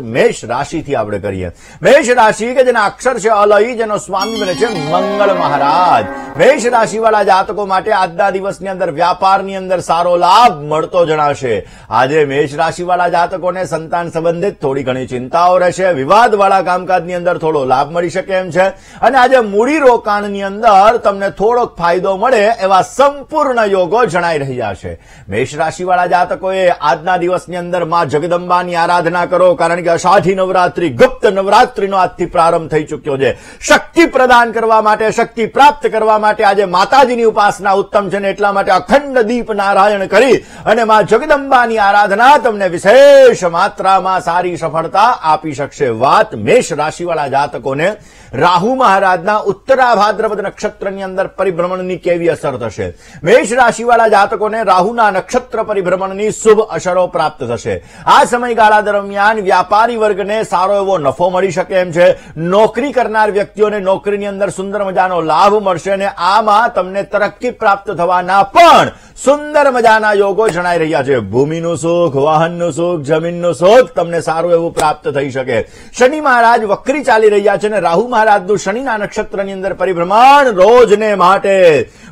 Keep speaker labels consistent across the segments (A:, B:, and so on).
A: મેષ રાશિથી આપણે કરીએ. મેષ રાશિ કે જેના અક્ષર છે અલય જેનો સ્વામી બને છે મંગળ મહારાજ. મેષ રાશિવાળા જાતકો માટે આજના દિવસની અંદર વ્યાપારની અંદર સારો લાભ મળતો જણાશે. આજે મેષ રાશિવાળા જાતકોને સંતાન સંબંધિત થોડી ઘણી ચિંતાઓ રહેશે. વિવાદવાળા કામકાજની અંદર થોડો લાભ મળી શકે એમ છે. અને આજે મૂડી રોકાણની અંદર તમને થોડોક ફાયદો મળે એવા સંપૂર્ણ યોગો જણાઈ રહ્યા છે. મેષ રાશિવાળા જાતકોએ આજના દિવસની અંદરમાં જગદંબાની આરાધના કરો, કારણ કે અષાઢી નવરાત્રી, ગુપ્ત નવરાત્રીનો આજથી પ્રારંભ થઈ ચુક્યો છે. શક્તિ પ્રદાન કરવા માટે, શક્તિ પ્રાપ્ત કરવા માટે આજે માતાજીની ઉપાસના ઉત્તમ છે ને એટલા માટે અખંડ દીપ નારાયણ કરી અને માં જગદંબાની આરાધના તમને વિશેષ માત્રામાં સારી સફળતા આપી શકશે. વાત મેષ રાશિવાળા જાતકોને રાહુ મહારાજના ઉત્તરાભાદ્રપદ નક્ષત્રની અંદર પરિભ્રમણની કેવી અસર થશે? મેષ રાશિવાળા જાતકોને રાહુના નક્ષત્ર પરિભ્રમણની શુભ અસરો પ્રાપ્ત થશે. આ સમયગાળા દરમિયાન વ્યાપારી વર્ગને સારો એવો નફો મળી શકે એમ છે. નોકરી કરનાર વ્યક્તિઓને નોકરીની અંદર સુંદર મજાનો લાભ મળશે અને આમાં તમને તરક્કી પ્રાપ્ત થવાના પણ સુંદર મજાના યોગો જણાઈ રહ્યા છે. ભૂમિનું સુખ, વાહનનું સુખ, જમીનનું સુખ તમને સારું એવું પ્રાપ્ત થઈ શકે. શનિ મહારાજ વક્રી ચાલી રહ્યા છે અને રાહુ મહારાજનું શનિના નક્ષત્રની અંદર પરિભ્રમણ રોજને માટે.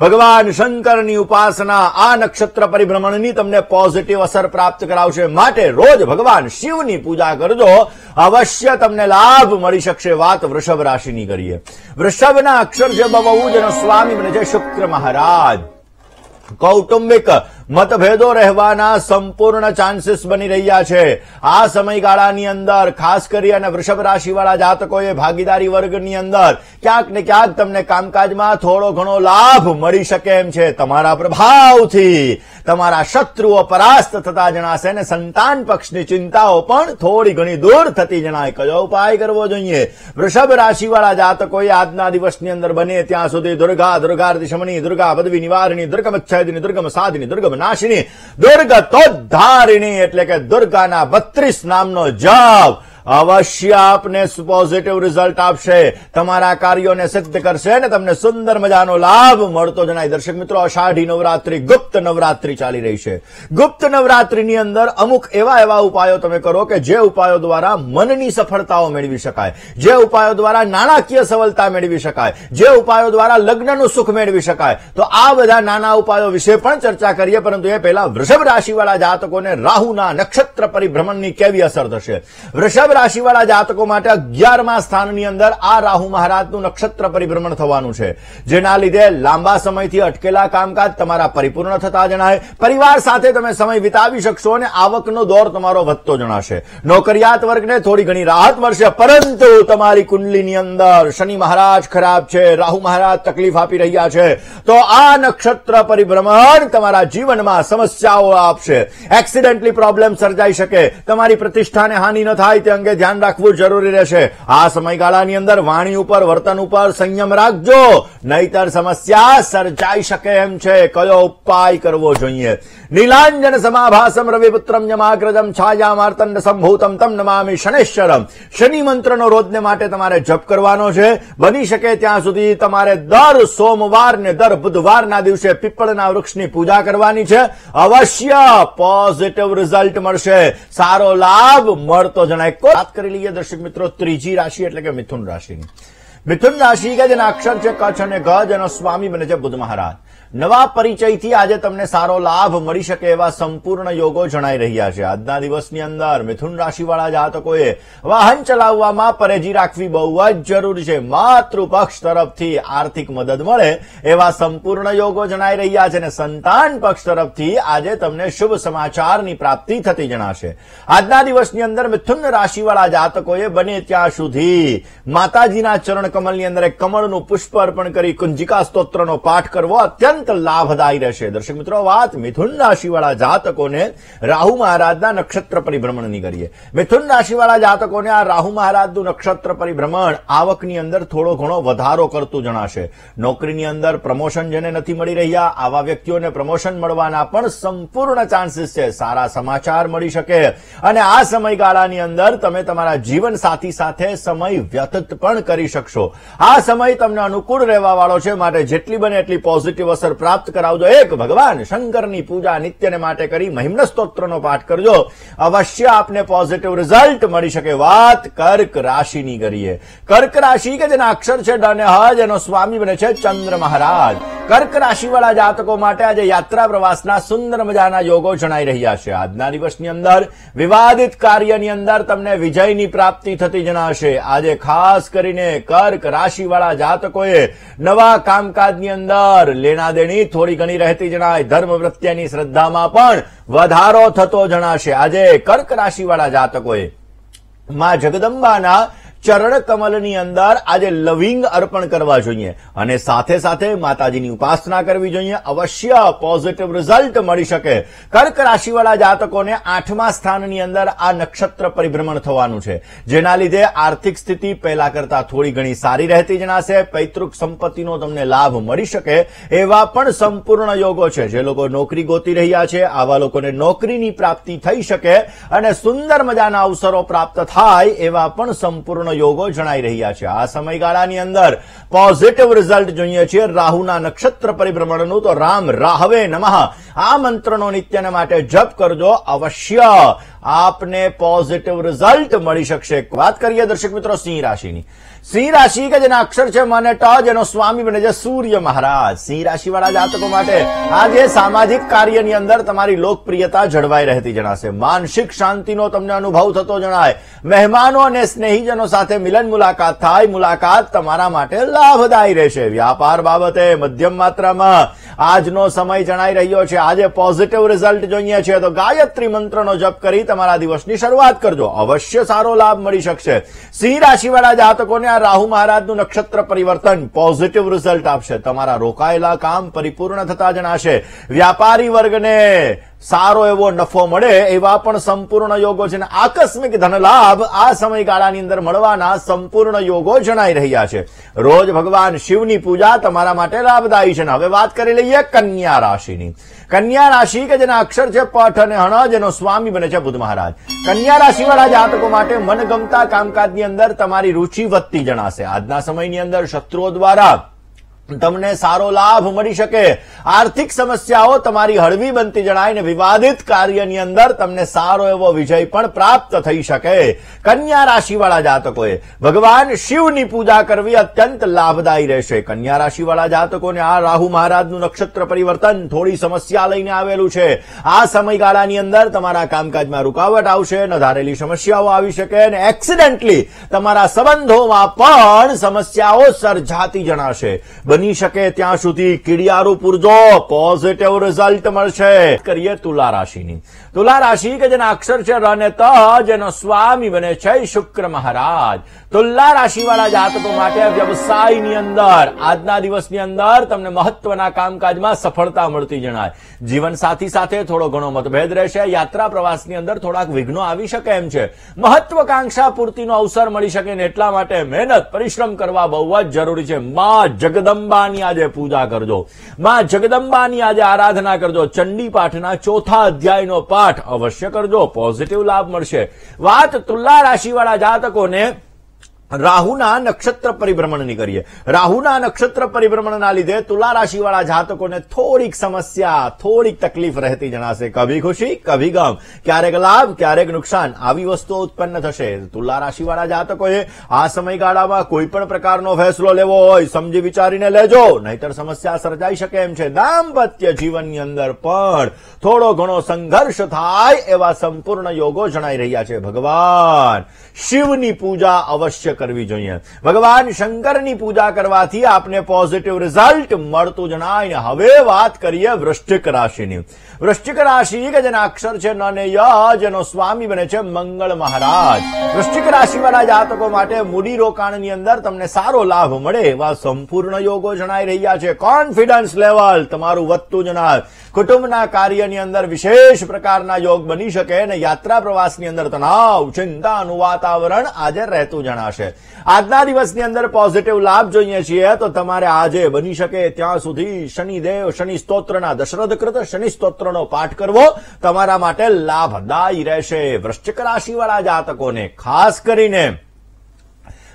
A: ભગવાન શંકરની ઉપાસના આ નક્ષત્ર પરિભ્રમણની તમને પોઝિટિવ અસર પ્રાપ્ત કરાવશે. માટે રોજ ભગવાન શિવની પૂજા કરજો. અવશ્ય તમને લાભ મળી શકશે. વાત વૃષભ રાશિની કરીએ. વૃષભના અક્ષર જે બહુ જેનો સ્વામી બને છે. શુક્ર મહારાજ. કૌટુંબિક મતભેદો રહેવાના સંપૂર્ણ ચાન્સીસ બની રહ્યા છે. આ સમયગાળાની અંદર, ખાસ કરી અને વૃષભ રાશિવાળા જાતકોએ ભાગીદારી વર્ગની અંદર, ક્યાંક ને ક્યાંક તમને કામકાજમાં થોડો ઘણો લાભ મળી શકે એમ છે. તમારા પ્રભાવથી તમારા શત્રુઓ પરાસ્ત થતા જણાશે અને સંતાન પક્ષની ચિંતાઓ પણ થોડી ઘણી દૂર થતી જણાય. કયો ઉપાય કરવો જોઈએ. વૃષભ રાશિવાળા જાતકોએ આજના દિવસની અંદર બને ત્યાં સુધી દુર્ગા દુર્ગાર્તિ શમની, દુર્ગા પદવી નિવારણી દુર્ગમ છેદની દુર્ગમ સાધની દુર્ગમ નાશિની ધારિણી એટલે કે દુર્ગાના બત્રીસ નામનો જપ અવશ્ય આપને પોઝિટિવ રિઝલ્ટ આપશે. તમારા કાર્યોને સિદ્ધ કરશે અને તમને સુંદર મજાનો લાભ મળતો જણાય. દર્શક મિત્રો, અષાઢી નવરાત્રી, ગુપ્ત નવરાત્રી ચાલી રહી છે. ગુપ્ત નવરાત્રીની અંદર અમુક એવા એવા ઉપાયો તમે કરો કે જે ઉપાયો દ્વારા મનની સફળતાઓ મેળવી શકાય. જે ઉપાયો દ્વારા નાણાકીય સફળતા મેળવી શકાય. જે ઉપાયો દ્વારા લગ્નનું સુખ મેળવી શકાય. તો આ બધા નાના ઉપાયો વિશે પણ ચર્ચા કરીએ, પરંતુ એ પહેલા વૃષભ રાશિવાળા જાતકોને રાહુના નક્ષત્ર પરિભ્રમણની કેવી અસર થશે? વૃષભ રાશિવાળા જાતકો માટે અગિયારમા સ્થાનની અંદર આ રાહુ મહારાજનું નક્ષત્ર પરિભ્રમણ થવાનું છે. જેના લીધે લાંબા સમયથી અટકેલા કામકાજ તમારા પરિપૂર્ણ થતા જણાય. પરિવાર સાથે તમે સમય વિતાવી શકશો અને આવકનો દોર તમારો વધતો જણાશે. નોકરિયાત વર્ગને થોડી ઘણી રાહત મળશે, પરંતુ તમારી કુંડલીની અંદર શનિ મહારાજ ખરાબ છે, રાહુ મહારાજ તકલીફ આપી રહ્યા છે. તો આ નક્ષત્ર પરિભ્રમણ તમારા જીવનમાં સમસ્યાઓ આપશે. એક્સિડેન્ટલી પ્રોબ્લેમ સર્જાઈ શકે. તમારી પ્રતિષ્ઠાને હાનિ ન થાય, તે અંગે ધ્યાન રાખવું જરૂરી રહેશે. આ સમયગાળાની અંદર વાણી ઉપર, વર્તન ઉપર સંયમ રાખજો. નહીતર સમસ્યા સર્જાઈ શકે એમ છે. કયો ઉપાય કરવો જોઈએ? નીલાંજન સમાભાસમ રવિપુત્રમ યમાગ્રજમ છાયા માર્તંડ સંભૂતમ તમ નમામી શનેશ્વરમ. શનિ મંત્રનો રોજને માટે તમારે જપ કરવાનો છે. બની શકે ત્યાં સુધી તમારે દર સોમવાર ને દર બુધવારના દિવસે પીપળના વૃક્ષની પૂજા કરવાની છે. અવશ્ય પોઝિટિવ રિઝલ્ટ મળશે. સારો લાભ મળતો જણાય. વાત કરી લઈએ દર્શક મિત્રો, ત્રીજી રાશિ એટલે કે મિથુન રાશિની. મિથુન રાશિ કે જેના અક્ષર છે કચ્છ અને ગજ એનો સ્વામી બને છે બુદ્ધ મહારાજ. નવા પરિચયથી આજે તમને સારો લાભ મળી શકે એવા સંપૂર્ણ યોગો જણાઈ રહ્યા છે. આજના દિવસની અંદર મિથુન રાશિવાળા જાતકોએ વાહન ચલાવવામાં પરેજી રાખવી બહુ જ જરૂરી છે. માતૃપક્ષ તરફથી આર્થિક મદદ મળે એવા સંપૂર્ણ યોગો જણાઈ રહ્યા છે અને સંતાન પક્ષ તરફથી આજે તમને શુભ સમાચારની પ્રાપ્તિ થતી જણાશે. આજના દિવસની અંદર મિથુન રાશિવાળા જાતકોએ બને ત્યાં સુધી માતાજીના ચરણ કમલની અંદર એક કમળનું પુષ્પ અર્પણ કરી કુંજિકા સ્તોત્રનો પાઠ કરવો અત્યંત લાભદાયી રહેશે. દર્શક મિત્રો વાત મિથુન રાશિવાળા જાતકોને રાહુ મહારાજના નક્ષત્ર પરિભ્રમણની કરીએ. મિથુન રાશિવાળા જાતકોને આ રાહુ મહારાજનું નક્ષત્ર પરિભ્રમણ આવકની અંદર થોડો ઘણો વધારો કરતું જણાશે. નોકરીની અંદર પ્રમોશન જેને નથી મળી રહ્યા, આવા વ્યક્તિઓને પ્રમોશન મળવાના પણ સંપૂર્ણ ચાન્સીસ છે. સારા સમાચાર મળી શકે. અને આ સમયગાળાની અંદર તમે તમારા જીવન સાથી સાથે સમય વ્યતીત પણ કરી શકશો. આ સમય તમને અનુકૂળ રહેવા વાળો છે. માટે જેટલી બને એટલી પોઝિટિવ અસર અવસર પ્રાપ્ત કરાવજો. એક ભગવાન શંકરની પૂજા નિત્યને માટે કરી મહિમ્ન સ્તોત્રનો પાઠ કરજો. અવશ્ય આપને પોઝિટિવ રિઝલ્ટ મળી શકે વાત કર્ક રાશિની કરીએ કર્ક રાશિ કે જેના અક્ષર છે ડને હજ એનો સ્વામી બને છે ચંદ્ર મહારાજ. કર્ક રાશિવાળા જાતકો માટે આજે યાત્રા પ્રવાસના સુંદર મજાના યોગો જણાઈ રહ્યા છે. આજના દિવસની અંદર, વિવાદિત કાર્યની અંદર તમને વિજયની પ્રાપ્તિ થતી જણાશે. આજે ખાસ કરીને કર્ક રાશિવાળા જાતકોએ નવા કામકાજની અંદર લેણા દેણી થોડી ઘણી રહેતી જણાય. ધર્મ પ્રત્યેની શ્રદ્ધામાં પણ વધારો થતો જણાશે. આજે કર્ક રાશિવાળા જાતકોએ માં જગદંબાના ચરણ કમલની અંદર આજે લવિંગ અર્પણ કરવા જોઈએ અને સાથે સાથે માતાજીની ઉપાસના કરવી જોઈએ. અવશ્ય પોઝિટિવ રિઝલ્ટ મળી શકે. કર્ક રાશિવાળા જાતકોને આઠમા સ્થાનની અંદર આ નક્ષત્ર પરિભ્રમણ થવાનું છે. જેના લીધે આર્થિક સ્થિતિ પહેલા કરતા થોડી ઘણી સારી રહેતી જણાશે. પૈતૃક સંપત્તિનો તમને લાભ મળી શકે એવા પણ સંપૂર્ણ યોગો છે. જે લોકો નોકરી ગોતી રહ્યા છે, આવા લોકોને નોકરીની પ્રાપ્તિ થઈ શકે અને સુંદર મજાના અવસરો પ્રાપ્ત થાય એવા પણ સંપૂર્ણ યોગો જણાઈ રહ્યા છે. આ સમયગાળાની અંદર પોઝિટિવ રિઝલ્ટ જોઈએ છીએ રાહુના નક્ષત્ર પરિભ્રમણનું તો રામ રાહવે નમઃ. આ મંત્રનો નિત્યને માટે જપ કરજો અવશ્ય. આપને પોઝિટિવ રિઝલ્ટ મળી શકશે. વાત કરીએ દર્શક મિત્રો સિંહ રાશિની. સિંહ રાશિ કે જેના અક્ષર છે મને ટ, જેનો સ્વામી બને છે સૂર્ય મહારાજ. સિંહ રાશિવાળા જાતકો માટે આજે સામાજિક કાર્યની અંદર તમારી લોકપ્રિયતા જળવાઈ રહેતી જણાશે. માનસિક શાંતિનો તમને અનુભવ થતો જણાય. મહેમાનો અને સ્નેહીજનો સાથે મિલન મુલાકાત થાય. મુલાકાત તમારા માટે લાભદાયી રહેશે. વ્યાપાર બાબતે મધ્યમ માત્રામાં આજનો સમય જણાઈ રહ્યો છે. આજે પોઝિટિવ રિઝલ્ટ જોઈએ છે. તો ગાયત્રી મંત્રનો જપ કરી તમારા દિવસની શરૂઆત કરજો. અવશ્ય સારો લાભ મળી શકશે. સિંહ રાશિવાળા જાતકોને આ રાહુ મહારાજનું નક્ષત્ર પરિવર્તન પોઝિટિવ રિઝલ્ટ આપશે. તમારા રોકાયેલા કામ પરિપૂર્ણ થતા જણાશે. વ્યાપારી વર્ગને સારો એવો નફો મળે એવા પણ સંપૂર્ણ યોગો છે અને આકસ્મિક ધનલાભ આ સમયગાળાની અંદર મળવાના સંપૂર્ણ યોગો જણાઈ રહ્યા છે. રોજ ભગવાન શિવની પૂજા તમારા માટે લાભદાયી છે. હવે વાત કરી લઈએ કન્યા રાશિની. કન્યા રાશિ કે જેના અક્ષર છે પઠ અને હણ, જેનો સ્વામી બને છે બુધ મહારાજ. કન્યા રાશિવાળા જાતકો માટે મનગમતા કામકાજની અંદર તમારી રુચિ વધતી જણાશે. આજના સમયની અંદર શત્રુઓ દ્વારા તમને સારો લાભ મળી શકે. આર્થિક સમસ્યાઓ તમારી હળવી બનતી જણાય વિવાદિત કાર્યની અંદર તમને સારો એવો વિજય પણ પ્રાપ્ત થઈ શકે. કન્યા રાશિવાળા જાતકોએ, ભગવાન શિવની પૂજા કરવી અત્યંત લાભદાયી રહેશે. કન્યા રાશિવાળા જાતકોને આ રાહુ મહારાજનું નક્ષત્ર પરિવર્તન થોડી સમસ્યા લઈને આવેલું છે. આ સમયગાળાની અંદર તમારા કામકાજમાં રૂકાવટ આવશે ન ધારેલી સમસ્યાઓ આવી શકે અને એક્સિડેન્ટલી તમારા સંબંધોમાં પણ સમસ્યાઓ સર્જાતી જણાશે. બની શકે ત્યાં સુધી કીડિયારું પૂરજો. પોઝિટિવ રિઝલ્ટ મળશે. કરીએ તુલા રાશિની. તુલા રાશિ કે જેના અક્ષર છે ર ત જેનો સ્વામી બને છે શુક્ર મહારાજ. તુલા રાશિવાળા જાતકો માટે વ્યવસાયની અંદર, આજના દિવસની અંદર તમને મહત્વના કામકાજમાં સફળતા મળતી જણાય. જીવન સાથી સાથે થોડો ઘણો મતભેદ રહેશે. યાત્રા પ્રવાસની અંદર થોડાક વિઘ્નો આવી શકે એમ છે. મહત્વકાંક્ષા પૂર્તિનો અવસર મળી શકે ને એટલા માટે મહેનત, પરિશ્રમ કરવા બહુ જ જરૂરી છે. માં જગદંબાની આજે પૂજા કરજો. માં જગદંબાની આજે આરાધના કરજો. ચંડી પાઠના ચોથા અધ્યાયનો પાઠ અવશ્ય કરજો. પોઝિટિવ લાભ મળશે. વાત તુલા રાશિવાળા જાતકોને રાહુના નક્ષત્ર પરિભ્રમણની કરીએ. રાહુના નક્ષત્ર પરિભ્રમણના લીધે તુલા રાશિવાળા જાતકોને થોડીક સમસ્યા, થોડીક તકલીફ રહેતી જણાશે. કભી ખુશી, કભી ગમ. ક્યારેક લાભ, ક્યારેક નુકસાન. આવી વસ્તુઓ ઉત્પન્ન થશે. તુલા રાશિવાળા જાતકોએ આ સમયગાળામાં કોઈ પણ પ્રકારનો ફેસલો લેવો હોય, સમજી વિચારીને લેજો. નહીતર સમસ્યા સર્જાઈ શકે એમ છે. દાંપત્ય જીવનની અંદર પણ થોડો ઘણો સંઘર્ષ થાય એવા સંપૂર્ણ યોગો જણાઈ રહ્યા છે. ભગવાન, શિવની પૂજા અવશ્ય કરવી જોઈએ. ભગવાન શંકરની પૂજા કરવાથી આપને પોઝિટિવ રિઝલ્ટ મળતું જણાય હવે વાત કરીએ વૃશ્ચિક રાશિની. વૃશ્ચિક રાશિ કે જેના અક્ષર છે ન જેનો સ્વામી બને છે મંગળ મહારાજ. વૃશ્ચિક રાશિવાળા જાતકો માટે મૂડી અંદર તમને સારો લાભ મળે એવા સંપૂર્ણ યોગો જણાઈ રહ્યા છે. કોન્ફિડન્સ લેવલ તમારું વધતું જણાય. કુટુંબના કાર્યની અંદર વિશેષ પ્રકારના યોગ બની શકે અને યાત્રા પ્રવાસની અંદર તણાવ, ચિંતાનું વાતાવરણ આજે રહેતું જણાશે. આજના દિવસની અંદર પોઝિટિવ લાભ જોઈએ છીએ તો તમારે આજે બની શકે ત્યાં સુધી શનિદેવ, શનિ સ્તોત્રના દશરથ કૃત શનિ સ્તોત્રનો પાઠ કરવો. તમારા માટે લાભદાયી રહેશે. વૃશ્ચિક રાશિવાળા જાતકોને ખાસ કરીને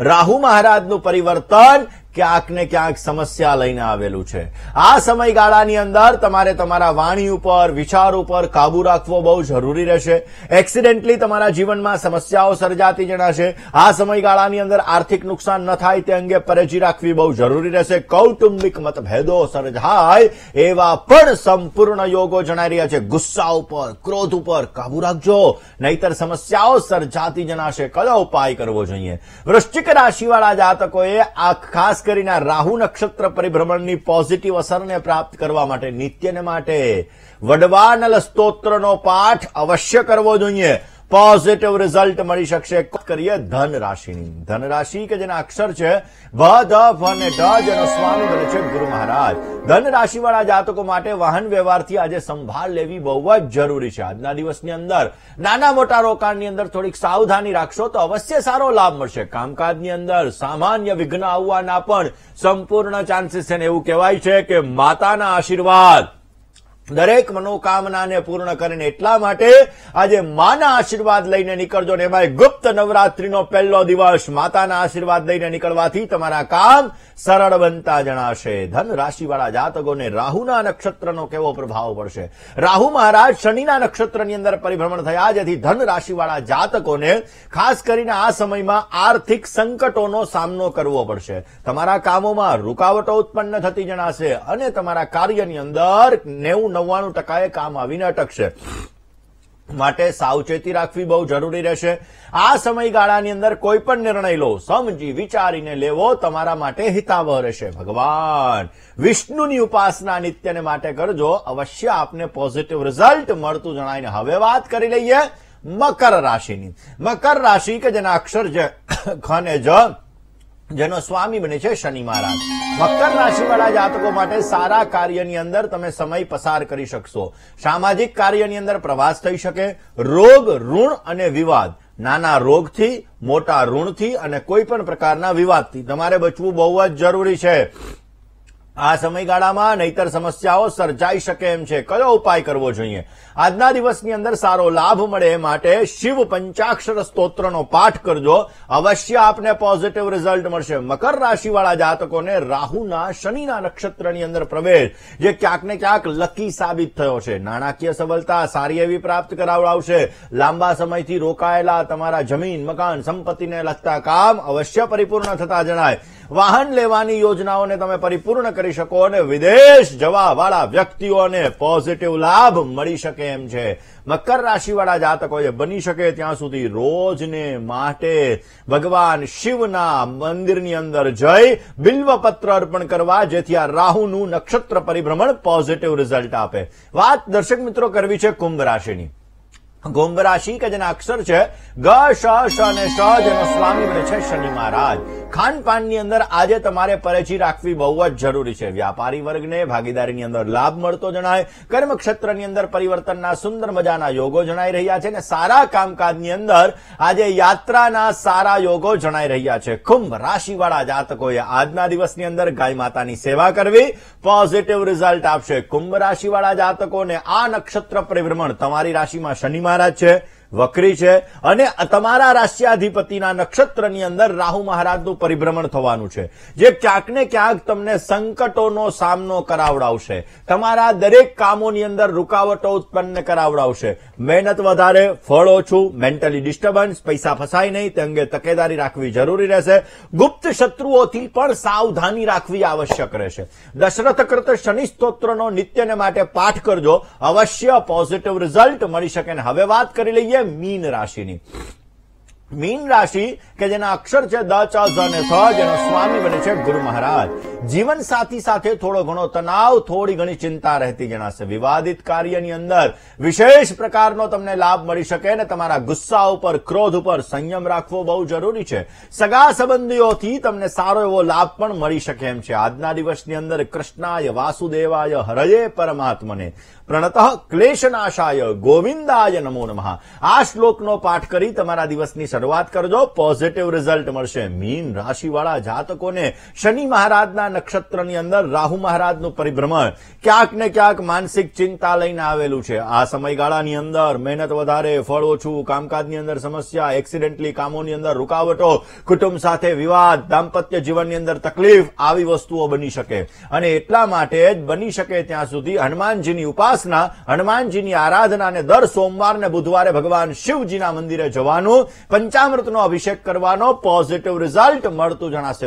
A: રાહુ મહારાજનું પરિવર્તન ક્યાંક ને ક્યાંક સમસ્યા લઈને આવેલું છે. આ સમયગાળાની અંદર તમારે તમારા વાણી ઉપર, વિચાર ઉપર કાબુ રાખવો બહુ જરૂરી રહેશે. એક્સિડેન્ટલી તમારા જીવનમાં સમસ્યાઓ સર્જાતી જણાશે. આ સમયગાળાની અંદર આર્થિક નુકસાન ન થાય તે અંગે પરેજી રાખવી બહુ જરૂરી રહેશે. કૌટુંબિક મતભેદો સર્જાય એવા પણ સંપૂર્ણ યોગો જણાઈ રહ્યા છે. ગુસ્સા ઉપર, ક્રોધ ઉપર કાબુ રાખજો. નહીતર સમસ્યાઓ સર્જાતી જણાશે. કયો ઉપાય કરવો જોઈએ? વૃશ્ચિક રાશિવાળા જાતકોએ આ ખાસ કરીને રાહુ નક્ષત્ર પરિભ્રમણની પોઝિટિવ અસરને પ્રાપ્ત કરવા માટે, નિત્યને માટે વડવાનલ સ્તોત્રનો પાઠ અવશ્ય કરવો જોઈએ. પોઝિટિવ રિઝલ્ટ મળી શકશે. કરીએ ધન રાશિની કે જેના અક્ષર છે સ્વામી બને છે ગુરુ મહારાજ. ધન રાશિવાળા જાતકો માટે વાહન વ્યવહારથી આજે સંભાળ લેવી બહુ જ જરૂરી છે. આજના દિવસની અંદર નાના મોટા રોકાણની અંદર થોડીક સાવધાની રાખશો તો અવશ્ય સારો લાભ મળશે. કામકાજની અંદર સામાન્ય વિઘ્ન આવવાના પણ સંપૂર્ણ ચાન્સીસ છે એવું કહેવાય છે કે માતાના આશીર્વાદ. દરેક મનોકામનાને પૂર્ણ કરીને એટલા માટે આજે માના આશીર્વાદ લઈને નીકળજો ને એમાં ગુપ્ત નવરાત્રીનો પહેલો દિવસ માતાના આશીર્વાદ લઈને નીકળવાથી તમારા કામ સરળ બનતા જણાશે. ધન રાશિવાળા જાતકોને રાહુના નક્ષત્રનો કેવો પ્રભાવ પડશે? રાહુ મહારાજ શનિના નક્ષત્રની અંદર પરિભ્રમણ થયા, જેથી ધન રાશિવાળા જાતકોને ખાસ કરીને આ સમયમાં આર્થિક સંકટોનો સામનો કરવો પડશે. તમારા કામોમાં રૂકાવટો ઉત્પન્ન થતી જણાશે અને તમારા કાર્યની અંદર નેવું નવ્વાણું ટકાએ કામ આવીને અટકશે માટે સાવચેતી રાખવી બહુ જરૂરી રહેશે. આ સમયગાળાની અંદર કોઈ પણ નિર્ણય લો. સમજી વિચારીને લેવો તમારા માટે હિતાવહ રહેશે. ભગવાન, વિષ્ણુની ઉપાસના નિત્યને માટે કરજો. અવશ્ય આપને પોઝિટિવ રિઝલ્ટ મળતું જણાયને હવે વાત કરી લઈએ મકર રાશિની. મકર રાશિ કે જેના અક્ષર છે ખને જ જેનો સ્વામી બને છે શનિ મહારાજ. મકર રાશિવાળા જાતકો માટે સારા કાર્યની અંદર તમે સમય પસાર કરી શકશો. સામાજિક કાર્યની અંદર પ્રવાસ થઈ શકે, રોગ, ઋણ અને વિવાદ. નાના રોગથી, મોટા ઋણથી અને કોઈ પણ પ્રકારના વિવાદથી. તમારે બચવું બહુ જ જરૂરી છે. આ સમયગાળામાં નહીતર સમસ્યાઓ સર્જાઈ શકે એમ છે. કયો ઉપાય કરવો જોઈએ? આજના દિવસની અંદર સારો લાભ મળે એ માટે શિવ પંચાક્ષર સ્તોત્રનો પાઠ કરજો. અવશ્ય આપને પોઝિટિવ રિઝલ્ટ મળશે. મકર રાશિવાળા જાતકોને રાહુના, શનિના નક્ષત્રની અંદર પ્રવેશ, જે ક્યાંક ને ક્યાંક લકી સાબિત થયો છે. નાણાકીય સફળતા સારી એવી પ્રાપ્ત કરાવડાવશે. લાંબા સમયથી રોકાયેલા તમારા જમીન, મકાન, સંપત્તિને લગતા કામ અવશ્ય પરિપૂર્ણ થતા જણાય. વાહન લેવાની યોજનાઓને તમે પરિપૂર્ણ કરી શકો અને વિદેશ જવા વાળા વ્યક્તિઓને પોઝિટિવ લાભ મળી શકે એમ છે. મકર રાશિવાળા જાતકોએ બની શકે ત્યાં સુધી રોજને માટે ભગવાન શિવના મંદિરની અંદર જઈ બિલ્વપત્ર અર્પણ કરવા, જેથી આ રાહુનું નક્ષત્ર પરિભ્રમણ પોઝિટિવ રિઝલ્ટ આપે. વાત દર્શક મિત્રો કરવી છે કુંભ રાશિની. કુંભ રાશિ કે જેના અક્ષર છે ગ, શ શ અને શ જેનો સ્વામી બને છે શનિ મહારાજ. ખાનપાનની અંદર આજે તમારે પરેજી રાખવી બહુ જ જરૂરી છે. વ્યાપારી વર્ગને ભાગીદારીની અંદર લાભ મળતો જણાય, કર્મક્ષેત્રની અંદર પરિવર્તનના સુંદર મજાના યોગો જણાઈ રહ્યા છે અને સારા કામકાજની અંદર આજે યાત્રાના સારા યોગો જણાઈ રહ્યા છે. કુંભ રાશિવાળા જાતકોએ આજના દિવસની અંદર ગાય માતાની સેવા કરવી પોઝિટિવ રિઝલ્ટ આપશે. કુંભ રાશિવાળા જાતકોને આ નક્ષત્ર પરિભ્રમણ તમારી રાશિમાં શનિ મહારાજ છે. વક્રી છે અને તમારા રાષ્ટ્રાધિપતિના નક્ષત્રની અંદર રાહુ મહારાજનું પરિભ્રમણ થવાનું છે. જે ક્યાંક ને ક્યાંક તમને સંકટોનો સામનો કરાવડાવશે. તમારા દરેક કામોની અંદર રૂકાવટો ઉત્પન્ન કરાવડાવશે. મહેનત વધારે, ફળ ઓછું મેન્ટલી ડિસ્ટર્બન્સ પૈસા ફસાય નહીં, તે અંગે તકેદારી રાખવી જરૂરી રહેશે. ગુપ્ત શત્રુઓથી પણ સાવધાની રાખવી આવશ્યક રહેશે. દશરથ કૃત શનિ સ્તોત્રનો નિત્યને માટે પાઠ કરજો. અવશ્ય પોઝિટિવ રિઝલ્ટ મળી શકે હવે વાત કરી લઈએ મીન રાશિની. મીન રાશિ કે જેના અક્ષર છે દ ચ અને થ જેનો સ્વામી બને છે ગુરુ મહારાજ. જીવન સાથી સાથે થોડો ઘણો તણાવ, થોડી ઘણી ચિંતા રહેતી જણાશે. વિવાદિત કાર્યની અંદર વિશેષ પ્રકારનો તમને લાભ મળી શકે ને તમારા ગુસ્સા ઉપર, ક્રોધ ઉપર સંયમ રાખવો બહુ જરૂરી છે. સગા સંબંધીઓથી તમને સારો એવો લાભ પણ મળી શકે એમ છે. આજના દિવસની અંદર કૃષ્ણાય, વાસુદેવાય, હરયે પરમાત્મને. પ્રણત ક્લેશનાશાય, ગોવિંદાય નમો નમઃ. આ શ્લોકનો પાઠ કરી તમારા દિવસની શરૂઆત કરજો પોઝિટિવ રિઝલ્ટ મળશે. મીન રાશિવાળા જાતકોને શનિ મહારાજના નક્ષત્રની અંદર રાહુ મહારાજનું પરિભ્રમણ ક્યાંક ને ક્યાંક માનસિક ચિંતા લઈને આવેલું છે. આ સમયગાળાની અંદર મહેનત વધારે, ફળ ઓછું, કામકાજની અંદર સમસ્યા એક્સિડેન્ટલી કામોની અંદર રૂકાવટો, કુટુંબ સાથે વિવાદ, દાંપત્ય જીવનની અંદર તકલીફ, આવી વસ્તુઓ બની શકે. અને એટલા માટે જ બની શકે ત્યાં સુધી હનુમાનજીની ઉપાસના, હનુમાનજીની આરાધના અને દર સોમવાર ને બુધવારે ભગવાન શિવજીના મંદિરે જવાનું પંચામૃતનો અભિષેક કરવાનો પોઝિટિવ રિઝલ્ટ મળતું જણાશે.